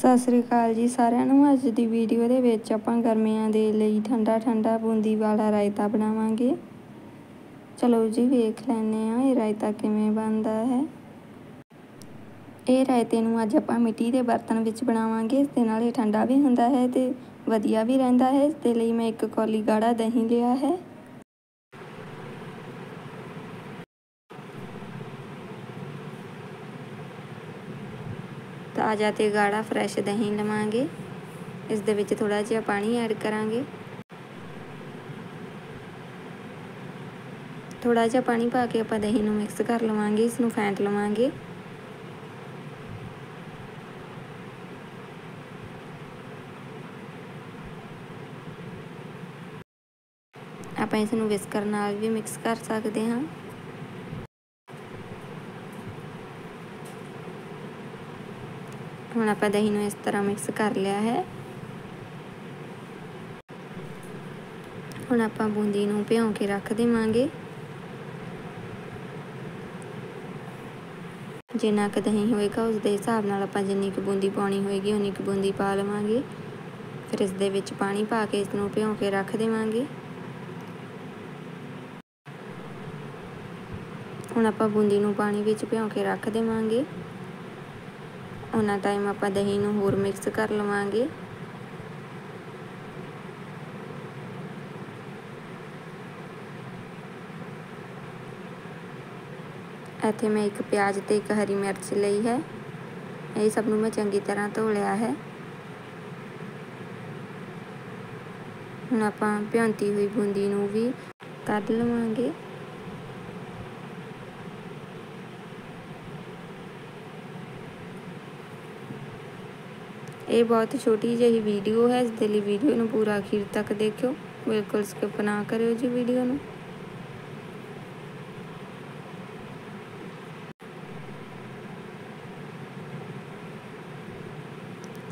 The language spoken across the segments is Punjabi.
ਸਤਿ ਸ੍ਰੀ ਅਕਾਲ ਜੀ ਸਾਰਿਆਂ ਨੂੰ। ਅੱਜ ਦੀ ਵੀਡੀਓ ਦੇ ਵਿੱਚ ਆਪਾਂ ਗਰਮੀਆਂ ਦੇ ਲਈ ਠੰਡਾ ਠੰਡਾ ਬੂੰਦੀ ਵਾਲਾ ਰਾਇਤਾ ਬਣਾਵਾਂਗੇ। ਚਲੋ ਜੀ ਵੇਖ ਲੈਂਦੇ ਆ ਇਹ ਰਾਇਤਾ ਕਿਵੇਂ ਬਣਦਾ ਹੈ। ਇਹ ਰਾਇਤੇ ਨੂੰ ਅੱਜ ਆਪਾਂ ਮਿੱਟੀ ਦੇ ਬਰਤਨ ਵਿੱਚ ਬਣਾਵਾਂਗੇ। ਇਸ ਦੇ ਨਾਲ ਇਹ ਠੰਡਾ ਵੀ ਹੁੰਦਾ ਹੈ ਤੇ ਵਧੀਆ ਵੀ ਰਹਿੰਦਾ ਹੈ। ਇਸ ਦੇ ਲਈ ਮੈਂ ਇੱਕ ਕੌਲੀ ਗਾੜਾ ਦਹੀਂ ਲਿਆ ਹੈ। ਤਾਜ਼ਾ ਤੇ ਗਾੜਾ ਫਰੈਸ਼ ਦਹੀਂ ਲਵਾਂਗੇ। ਇਸ ਦੇ ਵਿੱਚ ਥੋੜਾ ਜਿਹਾ ਪਾਣੀ ਐਡ ਕਰਾਂਗੇ। ਥੋੜਾ ਜਿਹਾ ਪਾਣੀ ਪਾ ਕੇ ਆਪਾਂ ਦਹੀਂ ਨੂੰ ਮਿਕਸ ਕਰ ਲਵਾਂਗੇ, ਇਸ ਨੂੰ ਫੈਂਟ ਲਵਾਂਗੇ। ਆਪਾਂ ਇਸ ਨੂੰ ਵਿਸਕਰ ਨਾਲ ਵੀ ਮਿਕਸ ਕਰ ਸਕਦੇ ਹਾਂ। ਹੁਣ ਆਪਾਂ ਦਹੀਂ ਨੂੰ ਇਸ ਤਰ੍ਹਾਂ ਮਿਕਸ ਕਰ ਲਿਆ ਹੈ। ਹੁਣ ਆਪਾਂ ਬੂੰਦੀ ਨੂੰ ਭਿਉਂ ਕੇ ਰੱਖ ਦੇਵਾਂਗੇ। ਜਿੰਨਾ ਕੁ ਦਹੀਂ ਹੋਏਗਾ, ਉਸ ਦੇ ਹਿਸਾਬ ਨਾਲ ਆਪਾਂ ਜਿੰਨੀ ਕੁ ਬੂੰਦੀ ਪਾਉਣੀ ਹੋਏਗੀ, ਉਨੀ ਕੁ ਬੂੰਦੀ ਪਾ ਲਵਾਂਗੇ। ਫਿਰ ਇਸ ਦੇ ਵਿੱਚ ਪਾਣੀ ਪਾ ਕੇ ਇਸ ਨੂੰ ਭਿਉਂ ਕੇ ਰੱਖ ਦੇਵਾਂਗੇ। ਹੁਣ ਆਪਾਂ ਬੂੰਦੀ ਨੂੰ ਪਾਣੀ ਵਿੱਚ ਭਿਉਂ ਕੇ ਰੱਖ ਦੇਵਾਂਗੇ। ਉਹਨਾਂ ਟਾਈਮ ਆਪਾਂ ਦਹੀਂ ਨੂੰ ਹੋਰ ਮਿਕਸ ਕਰ ਲਵਾਂਗੇ। ਇੱਥੇ ਮੈਂ ਇੱਕ ਪਿਆਜ਼ ਤੇ ਇੱਕ ਹਰੀ ਮਿਰਚ ਲਈ ਹੈ। ਇਹ ਸਭ ਨੂੰ ਮੈਂ ਚੰਗੀ ਤਰ੍ਹਾਂ ਧੋ ਲਿਆ ਹੈ। ਹੁਣ ਆਪਾਂ ਭਿਉਂਤੀ ਹੋਈ ਬੂੰਦੀ ਨੂੰ ਵੀ ਕੱਢ ਲਵਾਂਗੇ। ਇਹ ਬਹੁਤ ਛੋਟੀ ਜਿਹੀ ਵੀਡੀਓ ਹੈ, ਇਸ ਦੇ ਲਈ ਵੀਡੀਓ ਨੂੰ ਪੂਰਾ ਅਖੀਰ ਤੱਕ ਦੇਖਿਓ। ਬਿਲਕੁਲ ਸਕਿਪ ਨਾ ਕਰਿਓ ਜੀ ਵੀਡੀਓ ਨੂੰ।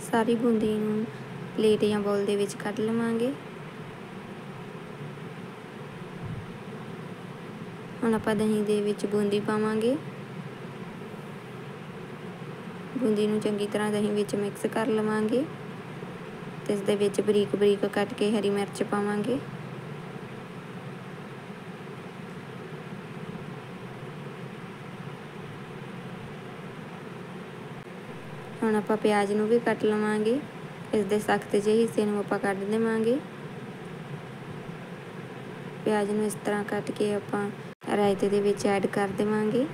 ਸਾਰੀ ਬੂੰਦੀ ਨੂੰ ਪਲੇਟ ਜਾਂ ਬੋਲ ਦੇ ਵਿੱਚ ਕੱਢ ਲਵਾਂਗੇ। ਹੁਣ ਆਪਾਂ ਦਹੀਂ ਦੇ ਵਿੱਚ ਬੂੰਦੀ ਪਾਵਾਂਗੇ। ਬੂੰਦੀ ਨੂੰ ਚੰਗੀ ਤਰ੍ਹਾਂ ਦਹੀਂ ਵਿੱਚ ਮਿਕਸ ਕਰ ਲਵਾਂਗੇ ਤੇ ਇਸ ਦੇ ਵਿੱਚ ਬਰੀਕ ਬਰੀਕ ਕੱਟ ਕੇ ਹਰੀ ਮਿਰਚ ਪਾਵਾਂਗੇ। ਹੁਣ ਆਪਾਂ ਪਿਆਜ਼ ਨੂੰ ਵੀ ਕੱਟ ਲਵਾਂਗੇ। ਇਸ ਦੇ ਸਖਤ ਜਿਹੇ ਹਿੱਸੇ ਨੂੰ ਆਪਾਂ ਕੱਢ ਦੇਵਾਂਗੇ। ਪਿਆਜ਼ ਨੂੰ ਇਸ ਤਰ੍ਹਾਂ ਕੱਟ ਕੇ ਆਪਾਂ ਰਾਇਤੇ ਦੇ ਵਿੱਚ ਐਡ ਕਰ ਦੇਵਾਂਗੇ।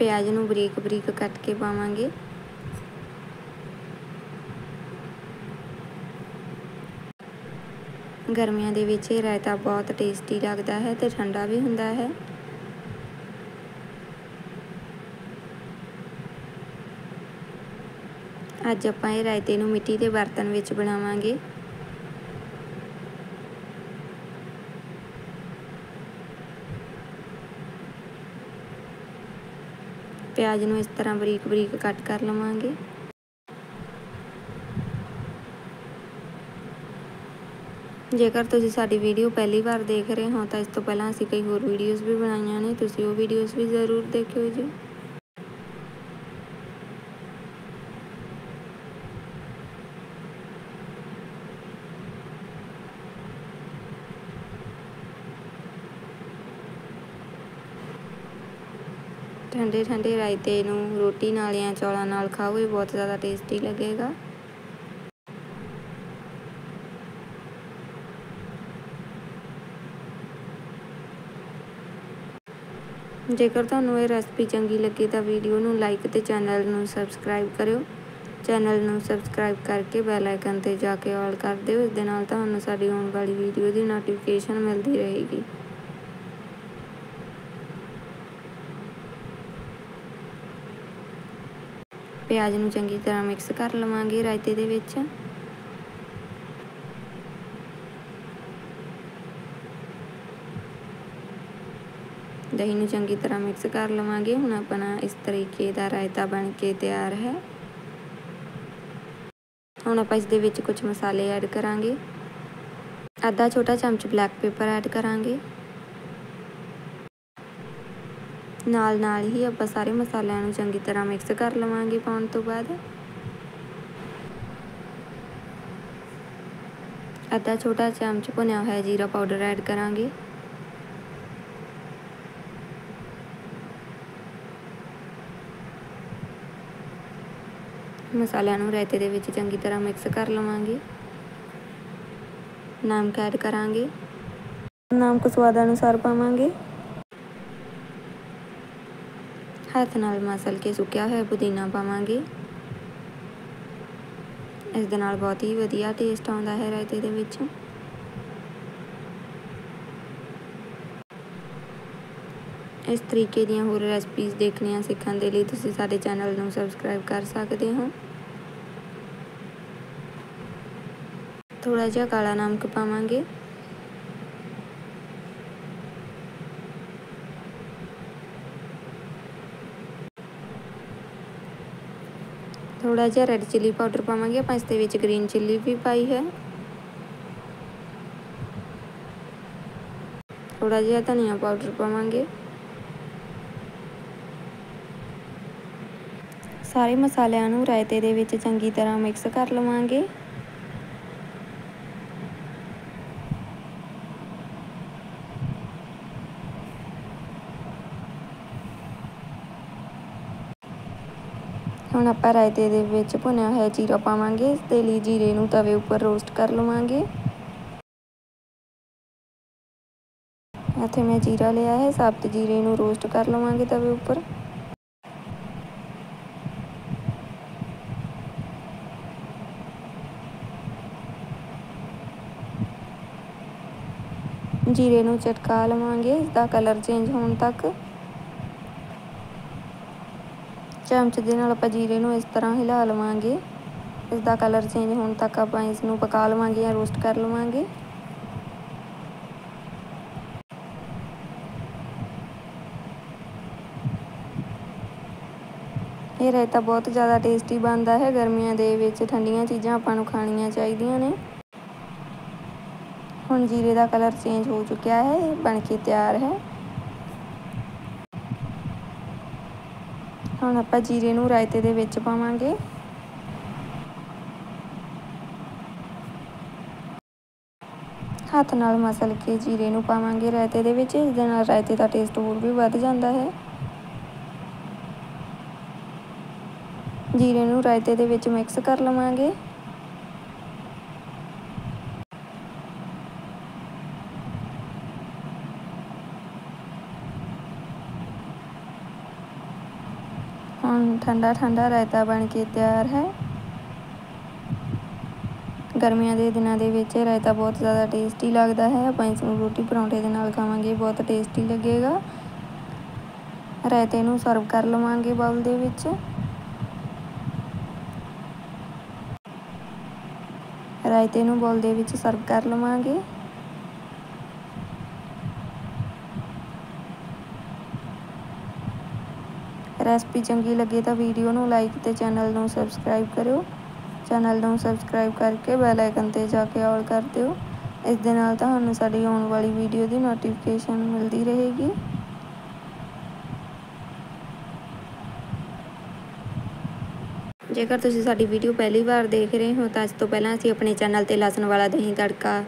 ਪਿਆਜ਼ ਨੂੰ ਬਰੀਕ ਬਰੀਕ ਕੱਟ ਕੇ ਪਾਵਾਂਗੇ। ਗਰਮੀਆਂ ਦੇ ਵਿੱਚ ਇਹ ਰਾਇਤਾ ਬਹੁਤ ਟੇਸਟੀ ਲੱਗਦਾ ਹੈ ਤੇ ਠੰਡਾ ਵੀ ਹੁੰਦਾ ਹੈ। ਅੱਜ ਆਪਾਂ ਇਹ ਰਾਇਤੇ ਨੂੰ ਮਿੱਟੀ ਦੇ ਬਰਤਨ ਵਿੱਚ ਬਣਾਵਾਂਗੇ। ਪਿਆਜ਼ ਨੂੰ ਇਸ ਤਰ੍ਹਾਂ ਬਰੀਕ ਬਰੀਕ ਕੱਟ ਕਰ ਲਵਾਂਗੇ। ਜੇਕਰ ਤੁਸੀਂ ਸਾਡੀ ਵੀਡੀਓ ਪਹਿਲੀ ਵਾਰ ਦੇਖ ਰਹੇ ਹੋ ਤਾਂ ਇਸ ਤੋਂ ਪਹਿਲਾਂ ਅਸੀਂ ਕਈ ਹੋਰ ਵੀਡੀਓਜ਼ ਵੀ ਬਣਾਈਆਂ ਨੇ, ਤੁਸੀਂ ਉਹ ਵੀਡੀਓਜ਼ ਵੀ ਜ਼ਰੂਰ ਦੇਖਿਓ ਜੀ। ਠੰਡੇ ਠੰਡੇ ਰਾਇਤੇ ਨੂੰ ਰੋਟੀ ਨਾਲ ਜਾਂ ਚੌਲਾਂ ਨਾਲ ਖਾਓ, ਇਹ ਬਹੁਤ ਜ਼ਿਆਦਾ ਟੇਸਟੀ ਲੱਗੇਗਾ। ਜੇਕਰ ਤੁਹਾਨੂੰ ਇਹ ਰੈਸਪੀ ਚੰਗੀ ਲੱਗੀ ਤਾਂ ਵੀਡੀਓ ਨੂੰ ਲਾਈਕ ਤੇ ਚੈਨਲ ਨੂੰ ਸਬਸਕ੍ਰਾਈਬ ਕਰਿਓ। ਚੈਨਲ ਨੂੰ ਸਬਸਕ੍ਰਾਈਬ ਕਰਕੇ ਬੈਲ ਆਈਕਨ ਤੇ ਜਾ ਕੇ ਆਲ ਕਰ ਦਿਓ, ਇਸ ਦੇ ਨਾਲ ਤੁਹਾਨੂੰ ਸਾਡੀ ਆਉਣ ਵਾਲੀ ਵੀਡੀਓ ਦੀ ਨੋਟੀਫਿਕੇਸ਼ਨ ਮਿਲਦੀ ਰਹੇਗੀ। ਪਿਆਜ਼ ਨੂੰ ਚੰਗੀ ਤਰ੍ਹਾਂ ਮਿਕਸ ਕਰ ਲਵਾਂਗੇ ਰਾਇਤੇ ਦੇ ਵਿੱਚ। ਦਹੀਂ ਨੂੰ ਚੰਗੀ ਤਰ੍ਹਾਂ ਮਿਕਸ ਕਰ ਲਵਾਂਗੇ। ਹੁਣ ਆਪਣਾ ਇਸ ਤਰੀਕੇ ਦਾ ਰਾਇਤਾ ਬਣ ਕੇ ਤਿਆਰ ਹੈ। ਹੁਣ ਆਪਾਂ ਇਸ ਦੇ ਵਿੱਚ ਕੁਝ ਮਸਾਲੇ ਐਡ ਕਰਾਂਗੇ। ਅੱਧਾ ਛੋਟਾ ਚਮਚ ਬਲੈਕ ਪੇਪਰ ਐਡ ਕਰਾਂਗੇ। ਨਾਲ ਨਾਲ ਹੀ ਆਪਾਂ ਸਾਰੇ ਮਸਾਲਿਆਂ ਨੂੰ ਚੰਗੀ ਤਰ੍ਹਾਂ ਮਿਕਸ ਕਰ ਲਵਾਂਗੇ ਪਾਉਣ ਤੋਂ ਬਾਅਦ। ਅੱਧਾ ਛੋਟਾ ਚਮਚ ਭੁਨਿਆ ਹੋਇਆ ਜੀਰਾ ਪਾਊਡਰ ਐਡ ਕਰਾਂਗੇ। ਮਸਾਲਿਆਂ ਨੂੰ ਰਾਇਤੇ ਦੇ ਵਿੱਚ ਚੰਗੀ ਤਰ੍ਹਾਂ ਮਿਕਸ ਕਰ ਲਵਾਂਗੇ। ਨਮਕ ਐਡ ਕਰਾਂਗੇ। ਨਮਕ ਸਵਾਦ ਅਨੁਸਾਰ ਪਾਵਾਂਗੇ। ਹੱਥ ਨਾਲ ਮਸਲ ਕੇ ਸੁੱਕਿਆ ਹੋਇਆ ਪੁਦੀਨਾ ਪਾਵਾਂਗੇ। ਇਸ ਦੇ ਨਾਲ ਬਹੁਤ ਹੀ ਵਧੀਆ ਟੇਸਟ ਆਉਂਦਾ ਹੈ ਰਾਇਤੇ ਦੇ ਵਿੱਚ। ਇਸ ਤਰੀਕੇ ਦੀਆਂ ਹੋਰ ਰੈਸਪੀਜ਼ ਦੇਖਣੀਆਂ ਸਿੱਖਣ ਦੇ ਲਈ ਤੁਸੀਂ ਸਾਡੇ ਚੈਨਲ ਨੂੰ ਸਬਸਕ੍ਰਾਈਬ ਕਰ ਸਕਦੇ ਹੋ। ਥੋੜਾ ਜਿਹਾ ਕਾਲਾ ਨਮਕ ਪਾਵਾਂਗੇ। ਥੋੜਾ ਜਿਹਾ ਰੈੱਡ ਚਿੱਲੀ ਪਾਊਡਰ ਪਾਵਾਂਗੇ। ਆਪਾਂ ਇਸ ਦੇ ਵਿੱਚ ਗ੍ਰੀਨ ਚਿੱਲੀ ਵੀ ਪਾਈ ਹੈ। ਥੋੜਾ ਜਿਹਾ ਧਨੀਆ ਪਾਊਡਰ ਪਾਵਾਂਗੇ। ਸਾਰੇ ਮਸਾਲਿਆਂ ਨੂੰ ਰਾਇਤੇ ਦੇ ਵਿੱਚ ਚੰਗੀ ਤਰ੍ਹਾਂ ਮਿਕਸ ਕਰ ਲਵਾਂਗੇ। ਹੁਣ ਆਪਾਂ ਰਾਇਤੇ ਦੇ ਵਿੱਚ ਭੁਨਿਆ ਹੋਇਆ ਜੀਰਾ ਪਾਵਾਂਗੇ ਇਸ ਦੇ ਲਈ ਜੀਰੇ ਨੂੰ ਤਵੇ ਉੱਪਰ ਰੋਸਟ ਕਰ ਲਵਾਂਗੇ। ਇੱਥੇ ਮੈਂ ਜੀਰਾ ਲਿਆ ਹੈ, ਸਾਬਤ ਜੀਰੇ ਨੂੰ ਰੋਸਟ ਕਰ ਲਵਾਂਗੇ ਤਵੇ ਉੱਪਰ। ਜੀਰੇ ਨੂੰ ਚਟਕਾ ਲਵਾਂਗੇ ਇਸ ਦਾ ਕਲਰ ਚੇਂਜ ਹੋਣ ਤੱਕ। ਚਮਚ ਦੇ ਨਾਲ ਆਪਾਂ ਜੀਰੇ ਨੂੰ ਇਸ ਤਰ੍ਹਾਂ ਹਿਲਾ ਲਵਾਂਗੇ। ਇਸ ਦਾ ਕਲਰ ਚੇਂਜ ਹੋਣ ਤੱਕ ਆਪਾਂ ਇਸ ਨੂੰ ਪਕਾ ਲਵਾਂਗੇ ਜਾਂ ਰੋਸਟ ਕਰ ਲਵਾਂਗੇ। ਇਹ ਰਾਇਤਾ ਬਹੁਤ ਜ਼ਿਆਦਾ ਟੇਸਟੀ ਬਣਦਾ ਹੈ। ਗਰਮੀਆਂ ਦੇ ਵਿੱਚ ਠੰਡੀਆਂ ਚੀਜ਼ਾਂ ਆਪਾਂ ਨੂੰ ਖਾਣੀਆਂ ਚਾਹੀਦੀਆਂ ਨੇ। ਹੁਣ ਜੀਰੇ ਦਾ ਕਲਰ ਚੇਂਜ ਹੋ ਚੁੱਕਿਆ ਹੈ। ਬਣ ਕੇ ਤਿਆਰ ਹੈ। ਹੁਣ ਆਪਾਂ ਜੀਰੇ ਨੂੰ ਰਾਇਤੇ ਦੇ ਵਿੱਚ ਪਾਵਾਂਗੇ। ਹੱਥ ਨਾਲ ਮਸਲ ਕੇ ਜੀਰੇ ਨੂੰ ਪਾਵਾਂਗੇ ਰਾਇਤੇ ਦੇ ਵਿੱਚ ਇਸ ਦੇ ਨਾਲ ਰਾਇਤੇ ਦਾ ਟੇਸਟ ਹੋਰ ਵੀ ਵੱਧ ਜਾਂਦਾ ਹੈ। ਜੀਰੇ ਨੂੰ ਰਾਇਤੇ ਦੇ ਵਿੱਚ ਮਿਕਸ ਕਰ ਲਵਾਂਗੇ ਹੁਣ ਠੰਡਾ ਠੰਡਾ ਰਾਇਤਾ ਬਣ ਕੇ ਤਿਆਰ ਹੈ। ਗਰਮੀਆਂ ਦੇ ਦਿਨਾਂ ਦੇ ਵਿੱਚ ਰਾਇਤਾ ਬਹੁਤ ਜ਼ਿਆਦਾ ਟੇਸਟੀ ਲੱਗਦਾ ਹੈ। ਆਪਾਂ ਇਸ ਨੂੰ ਰੋਟੀ ਪਰੌਂਠੇ ਦੇ ਨਾਲ ਖਾਵਾਂਗੇ, ਬਹੁਤ ਟੇਸਟੀ ਲੱਗੇਗਾ। ਰਾਇਤੇ ਨੂੰ ਸਰਵ ਕਰ ਲਵਾਂਗੇ ਬਾਉਲ ਦੇ ਵਿੱਚ। ਰਾਇਤੇ ਨੂੰ ਬਾਉਲ ਦੇ ਵਿੱਚ ਸਰਵ ਕਰ ਲਵਾਂਗੇ। ਰੈਸਪੀ ਚੰਗੀ ਲੱਗੇ ਤਾਂ ਵੀਡੀਓ ਨੂੰ ਲਾਈਕ ਤੇ ਚੈਨਲ ਨੂੰ ਸਬਸਕ੍ਰਾਈਬ ਕਰਿਓ। ਚੈਨਲ ਨੂੰ ਸਬਸਕ੍ਰਾਈਬ ਕਰਕੇ ਬੈਲ ਆਈਕਨ ਤੇ ਜਾ ਕੇ ਆਲ ਕਰ ਦਿਓ। ਇਸ ਦੇ ਨਾਲ ਤੁਹਾਨੂੰ ਸਾਡੀ ਆਉਣ ਵਾਲੀ ਵੀਡੀਓ ਦੀ ਨੋਟੀਫਿਕੇਸ਼ਨ ਮਿਲਦੀ ਰਹੇਗੀ। ਜੇਕਰ ਤੁਸੀਂ ਸਾਡੀ ਵੀਡੀਓ ਪਹਿਲੀ ਵਾਰ ਦੇਖ ਰਹੇ ਹੋ ਤਾਂ ਇਸ ਤੋਂ ਪਹਿਲਾਂ ਅਸੀਂ ਆਪਣੇ ਚੈਨਲ ਤੇ ਲਸਣ ਵਾਲਾ ਦਹੀਂ ਤੜਕਾ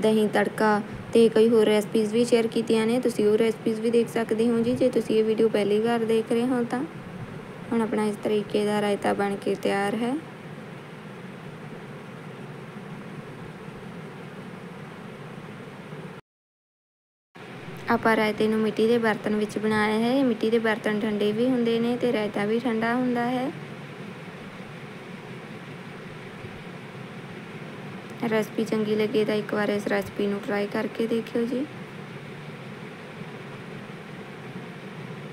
ਦਹੀਂ ਤੜਕਾ ਤੇ ਕਈ ਹੋਰ ਰੈਸਪੀਜ਼ ਵੀ ਸ਼ੇਅਰ ਕੀਤੀਆਂ ਨੇ, ਤੁਸੀਂ ਉਹ ਰੈਸਪੀਜ਼ ਵੀ ਦੇਖ ਸਕਦੇ ਹੋ ਜੀ, ਜੇ ਤੁਸੀਂ ਇਹ ਵੀਡੀਓ ਪਹਿਲੀ ਵਾਰ ਦੇਖ ਰਹੇ ਹੋ ਤਾਂ। ਹੁਣ ਆਪਣਾ ਇਸ ਤਰੀਕੇ ਦਾ ਰਾਇਤਾ ਬਣ ਕੇ ਤਿਆਰ ਹੈ। ਆਪਾਂ ਰਾਇਤੇ ਨੂੰ ਮਿੱਟੀ ਦੇ ਬਰਤਨ ਵਿੱਚ ਬਣਾਇਆ ਹੈ ਮਿੱਟੀ ਦੇ ਬਰਤਨ ਠੰਡੇ ਵੀ ਹੁੰਦੇ ਨੇ ਤੇ ਰਾਇਤਾ ਵੀ ਠੰਡਾ ਹੁੰਦਾ ਹੈ। ਰੈਸਪੀ ਚੰਗੀ ਲੱਗੇ ਤਾਂ ਇੱਕ ਵਾਰ ਇਸ ਰੈਸਪੀ ਨੂੰ ਟਰਾਈ ਕਰਕੇ ਦੇਖਿਓ ਜੀ।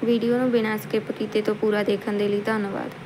ਵੀਡੀਓ ਨੂੰ ਬਿਨਾਂ ਸਕਿਪ ਕੀਤੇ ਤੋਂ ਪੂਰਾ ਦੇਖਣ ਦੇ ਲਈ ਧੰਨਵਾਦ।